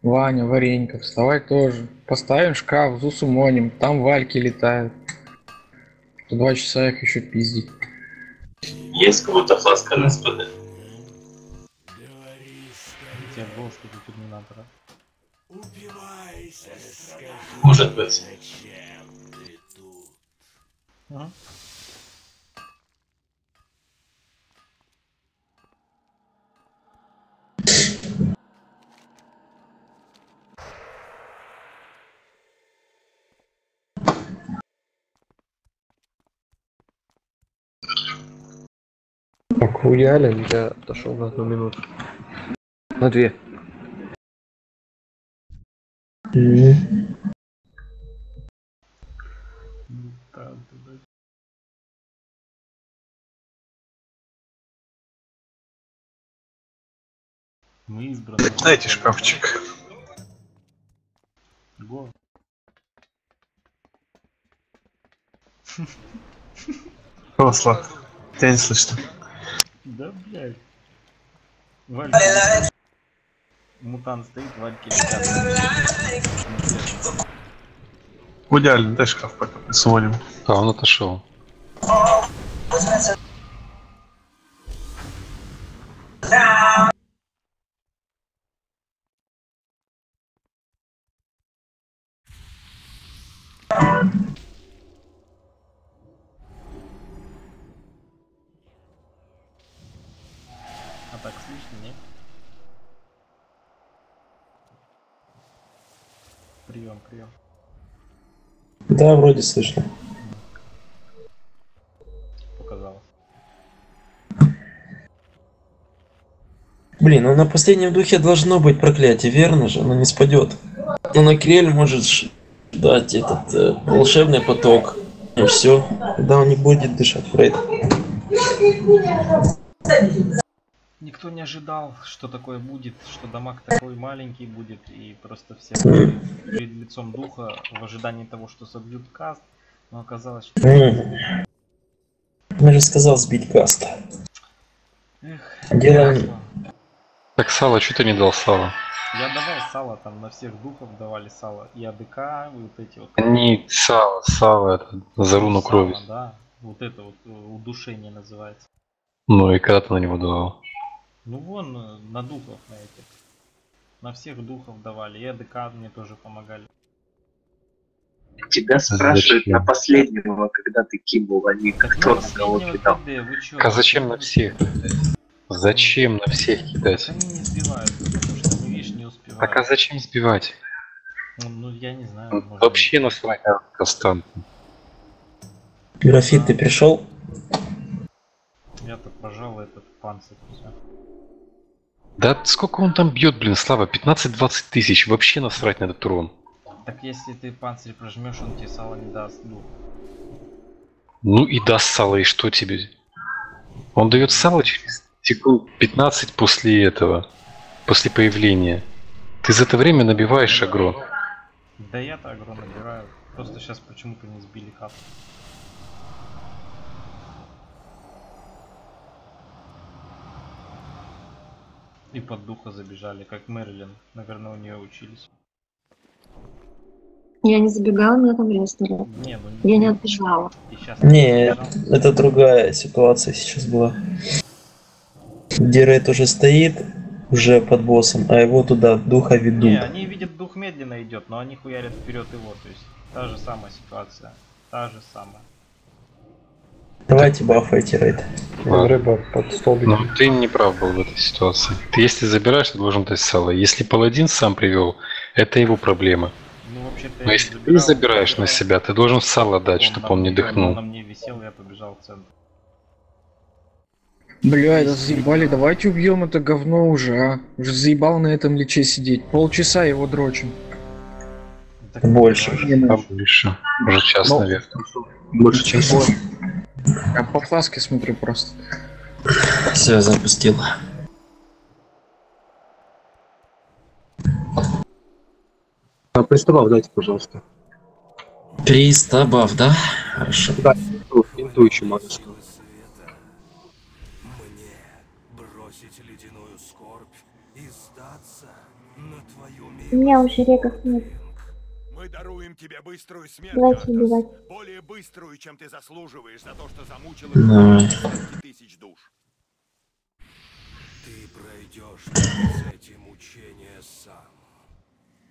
Ваня, Варенька, вставай тоже. Поставим шкаф, засумоним, там вальки летают. За два часа их еще пиздить. Есть кого-то фласка на СПД? У тебя голос как у терминатора. Может быть. Ага. Так, Аллен, я дошел на одну минуту. На две. Да, Мы избранные. Дайте шкафчик. Го. Росла. Тебя не слышно. Да, блядь. Вальки. Мутант стоит, вальки летят. В идеале, дай шкаф пока присмотрим. А, он отошел. А так слышно, нет? Прием, прием. Да, вроде слышно. Показалось. Блин, ну на последнем духе должно быть проклятие, верно же? Оно не спадет. Но на Крель может ж- дать этот э, волшебный поток. И все. Тогда он не будет дышать, Фрейд. Никто не ожидал, что такое будет, что дамаг такой маленький будет, и просто все перед лицом духа в ожидании того, что собьют каст, но оказалось, что... Я же сказал сбить каст. Эх, Делаем... Так, Сало, что ты не дал Сало? Я давал сало, там на всех духов давали сало, и АДК, и вот эти вот... Не Сало, Сало, это за руну крови. Сало, да, вот это вот э, удушение называется. Ну и когда ты на него давал? Ну вон, э, на духов на этих. На всех духов давали, и АДК мне тоже помогали. Тебя спрашивают Зачем? на последнего, когда ты кинул, а не кто на кого кидал. А зачем на всех? Зачем на всех кидать? Они не сбивают, Так а зачем сбивать? Ну, ну, я не знаю, Ну, может Вообще насрать на константно. Графит, ты пришел? Я-то пожал этот панцирь. всё. Да сколько он там бьет, блин, Слава? 15-20 тысяч. Вообще насрать на этот урон. Так если ты панцирь прожмешь, он тебе сало не даст. Ну, Ну и даст сало, и что тебе? Он дает сало через секунд 15 после этого. После появления. Ты за это время набиваешь агро. да я-то агро набираю. Просто сейчас почему-то не сбили капу. И под духа забежали, как Мэрилин. Наверное, у нее учились. Я не забегала, меня там резнули. Не, ну Я не отбежала. Не, это другая ситуация сейчас была. Где Рейд уже стоит, уже под боссом, а его туда духа ведут. Не, они видят дух медленно идет, но они хуярят вперед его. То есть та же самая ситуация. Та же самая. Давайте бафайте Рейд. Рыба под столбик. Но ты не прав был в этой ситуации. Ты если забираешь, ты должен дать сало. Если паладин сам привел, это его проблема. Ну, Но если ты забирал, забираешь на себя, ты должен сало дать, чтобы он не дыхнул. на мне висел, я побежал в центр. Бля, это заебали, давайте убьем это говно уже, а. Уже заебал на этом лече сидеть. Полчаса его дрочим. Больше. Там больше. Уже час, Ну, наверное. Больше часа. Я по фласке смотрю просто. Все, запустил. А приставав дайте, пожалуйста. 300 баф, да? Хорошо. Да, инту, инту еще могу сказать. У меня уже реков нет. Мы даруем тебе быструю смерть, Давайте убивать. более быструю, чем ты заслуживаешь за то, что замучил Давай. тысяч душ. Ты пройдешь эти мучения сам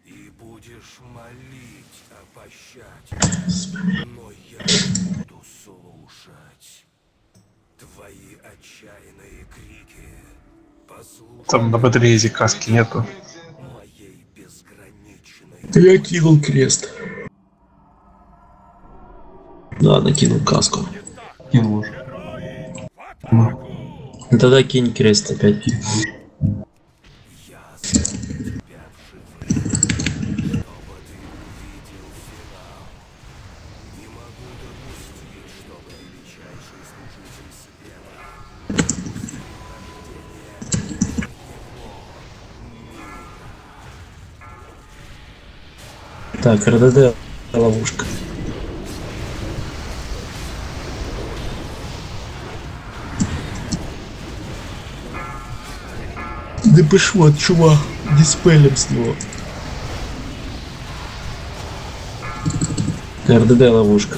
и будешь молить о пощаде. Но я буду слушать твои отчаянные крики. Послушай Там на батарее каски нету. Я кинул крест. Да, накинул каску. Кинул уже. Ну Тогда кинь крест опять. Так, РДД ловушка. Да пошел, чувак, диспелем с него. РДД ловушка.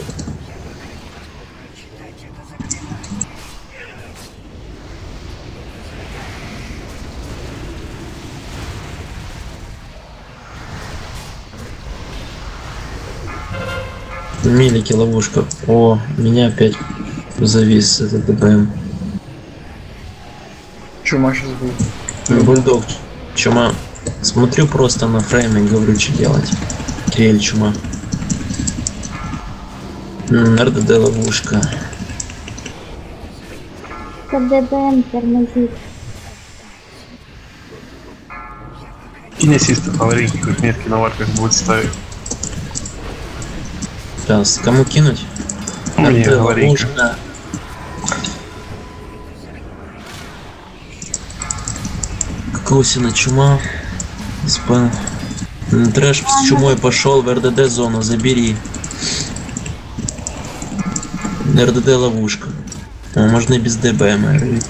Милики ловушка. О, меня опять завис этот ДБМ. Чума сейчас будет. Бульдог, чума. Смотрю просто на фрейме и говорю, что делать. Криэль чума. РДД ловушка. КДБМ тормозит. Кинь ассиста аварийки, как метки на варках будет ставить. Сейчас, кому кинуть? Мне ловушка. Кокосина чума. Спа. М, Трэш с чумой пошел в РДД зону, забери. РДД ловушка. О, можно и без ДБМ.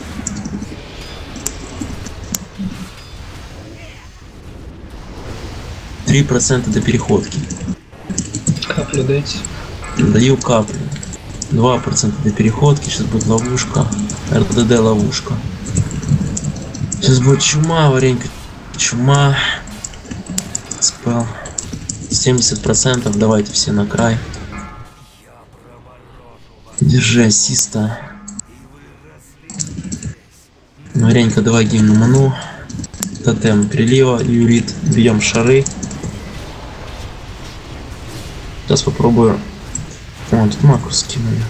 Три процента до переходки. Каплю дайте. Даю каплю. 2% до переходки, сейчас будет ловушка. РДД ловушка. Сейчас будет чума, варенька. Чума. Спел. 70%, давайте все на край. Держи ассиста. Варенька, давай гимн ману. Тотем прилива, юрит, бьем шары. Сейчас попробую. О, тут макус скинули.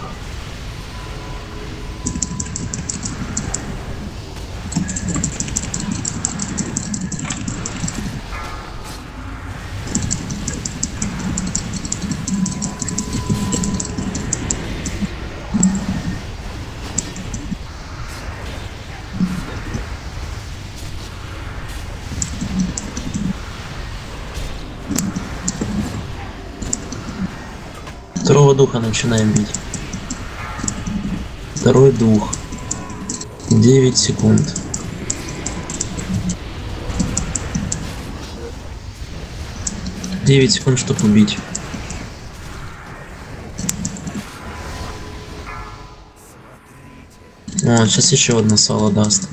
Второго духа начинаем бить. Второй дух. 9 секунд. Девять секунд, чтобы убить. О, сейчас еще одно сало даст.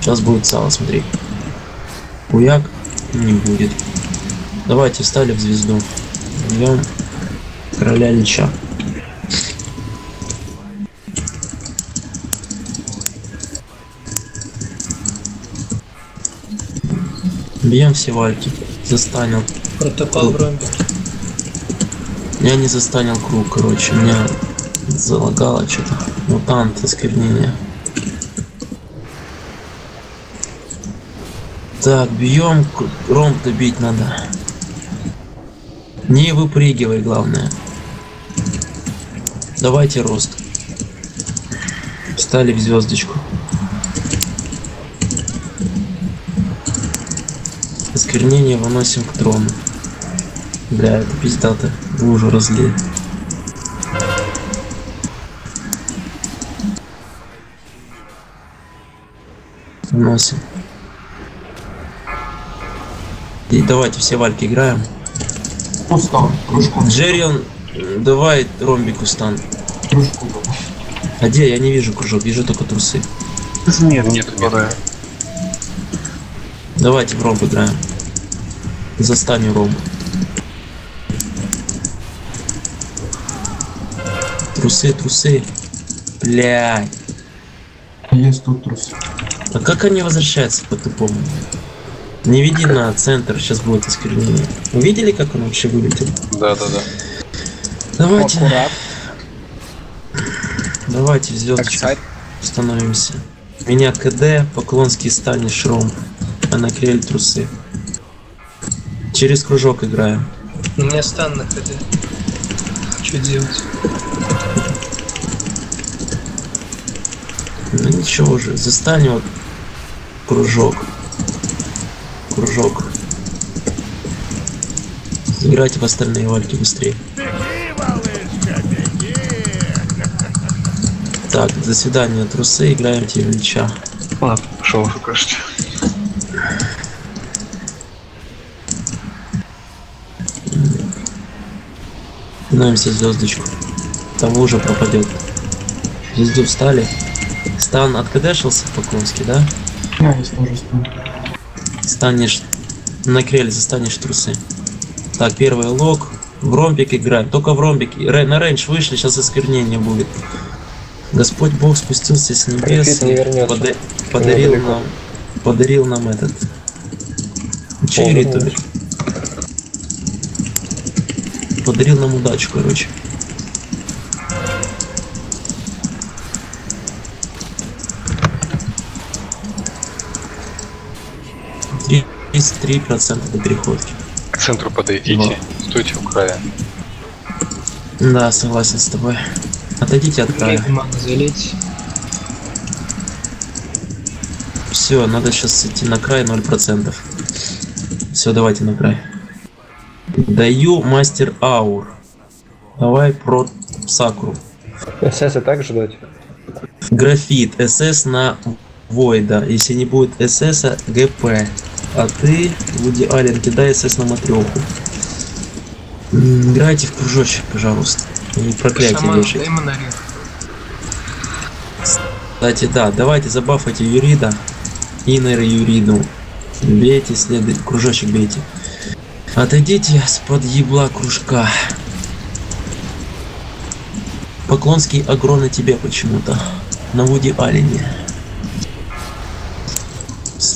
Сейчас будет сало, смотри. Хуяк не будет. Давайте встали в звезду. Бьем короля лича. Бьем все вальки. Застанил. Ромбе. Я не застанил круг, короче. Меня залагало что-то. Мутант, осквернение. Так, бьем. Ромб добить надо. Не выпрыгивай, главное. Давайте рост. Встали в звездочку. Осквернение выносим к трону. Бля, это пизда-то. Лужу разлили. Выносим. И давайте все вальки играем. Устал, кружку. Джеррион, давай ромбику стан. Кружку. А где? Я не вижу кружок, вижу только трусы. Нет, нет, нет. Давайте в ромб играем. Застанем ромб. Трусы, трусы. Блядь. Есть тут трус. А как они возвращаются по-тупому? Не веди на центр, сейчас будет осквернение. Увидели, как он вообще вылетел? Да, да, да. Давайте. Давайте в звездочку становимся. Меня КД, Поклонский станет Шром. А на Крель трусы. Через кружок играем. У меня стан на КД. Что делать? Ну ничего уже, застанем вот кружок. Кружок. Играйте в остальные вальки быстрее. Так, до свидания, трусы, играем в Ильича. Ладно, пошел уже, кажется. Становимся звездочку. Того уже пропадет. Звезду встали. Стан откадешился Поклонский, да? Да, есть тоже стан. Станешь на крель, застанешь трусы. Так, первый лог. В ромбик играем. Только в ромбик. На рейндж вышли, сейчас осквернение будет. Господь Бог спустился с небес не и вернется. пода- подарил Недалеко. нам подарил нам этот. Че О, Юрий-то? вернулся. Подарил нам удачу, короче. 33% до переходки. К центру подойдите. Стойте у края. Да, согласен с тобой. Отойдите от края. залить. Все, надо сейчас идти на край 0%. Все, давайте на край. Даю мастер аур. Давай про сакру. СС и так ждать? Графит. СС на Войда. Если не будет СС, ГП. А ты, Вуди Аллен, кидай СС на матреху. М, Играйте в кружочек, пожалуйста. И проклятие монарих. Кстати, да, давайте забафайте Юрида. Инер Юриду. Бейте, следует, кружочек бейте. Отойдите с-под ебла кружка. Поклонский агро на тебе почему-то. На Вуди Аллене.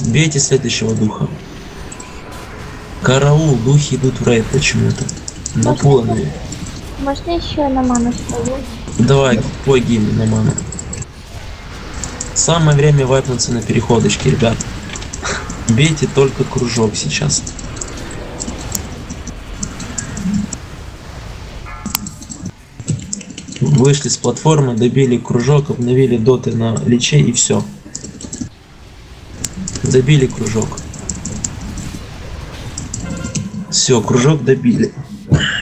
Бейте следующего духа. Караул, духи идут в рейд почему-то. На полонове. Можно еще на ману свою? Давай, пой гимн на ману. Самое время вайпнуться на переходочке, ребят. Бейте только кружок сейчас. Вышли с платформы, добили кружок, обновили доты на личе и все. Добили кружок. Все, кружок добили.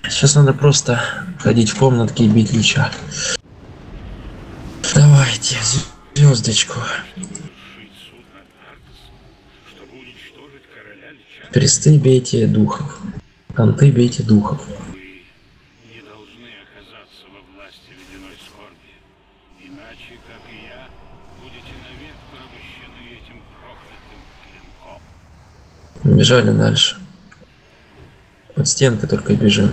Сейчас надо просто ходить в комнатки и бить лича. Давайте, звездочку. Кресты бейте духов. Конты бейте духов. Бежали дальше. От стенки только бежим.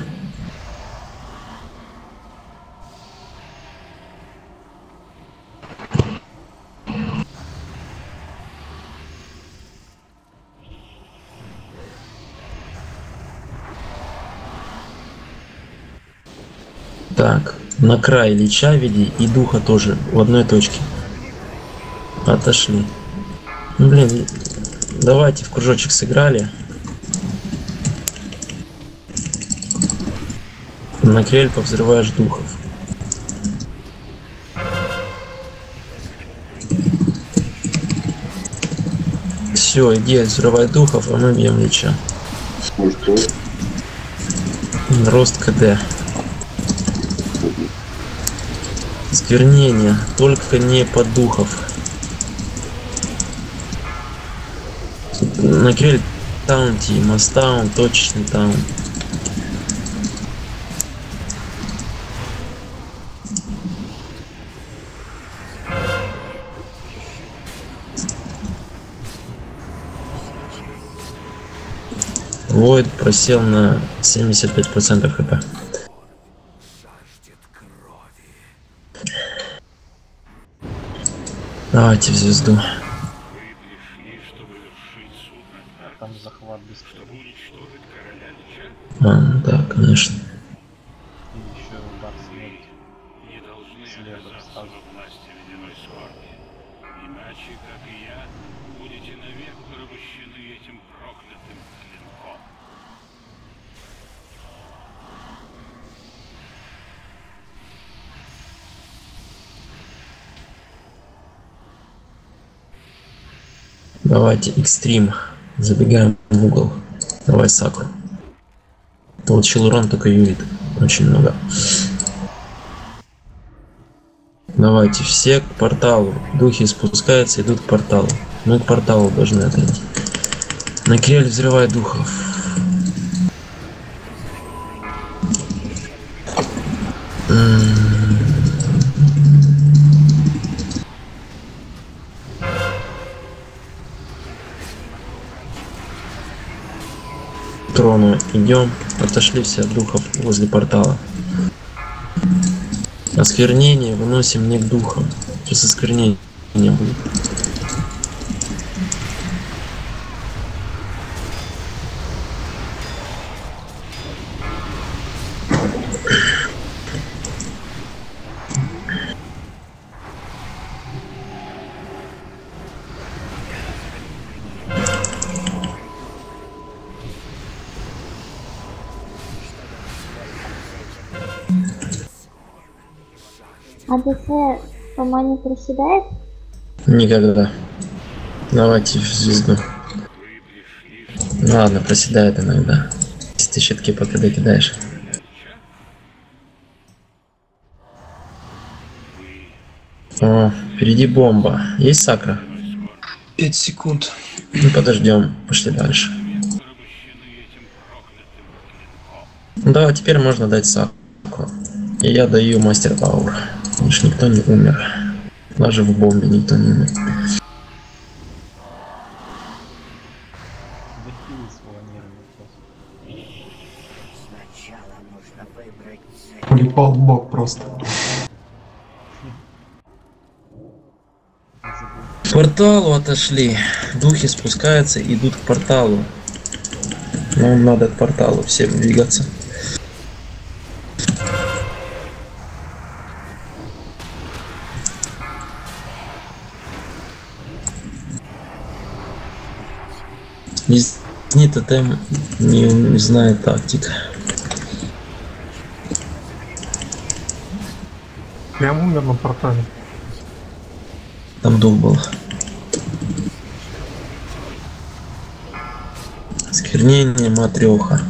Так, на край лича веди и духа тоже в одной точке. Отошли. Ну, блин, давайте в кружочек сыграли. На крель повзрываешь духов. Все, иди взрывай духов, а мы бьем лича. Рост КД. Сквернение, только не под духов. На крель таунти, мастаун, точечный таун. Войд просел на 75% хп. Давайте в звезду. Там захват быстрее. А, ну да, конечно. И еще удар смерти. Следом сразу. Иначе, как и я, будете навек порабощены этим проклятым клинком. Давайте экстрим. Забегаем в угол. Давай сакру. Вот Челурон только юнит. Очень много. Давайте все к порталу. Духи спускаются, идут к порталу. Мы к порталу должны отойти. Накрель взрывай духов. Трону идем. Отошли все от духов возле портала. Осквернение выносим не к духам. Сейчас осквернение будет. Проседает? Никогда. Давайте в звезду. Ладно, проседает иногда. Если ты щитки пока докидаешь. О, впереди бомба. Есть сакра? 5 секунд. Ну, подождем. Пошли дальше. Ну да, теперь можно дать сакру. И я даю мастер пауэр. Потому что никто не умер. Даже в бомбе никто не умер. Улипал в бок просто. К порталу отошли. Духи спускаются, идут к порталу. Нам надо к порталу всем двигаться. Не тотем не, не знает тактик. Прям умер на портале. Там дух был. Сквернение матреха.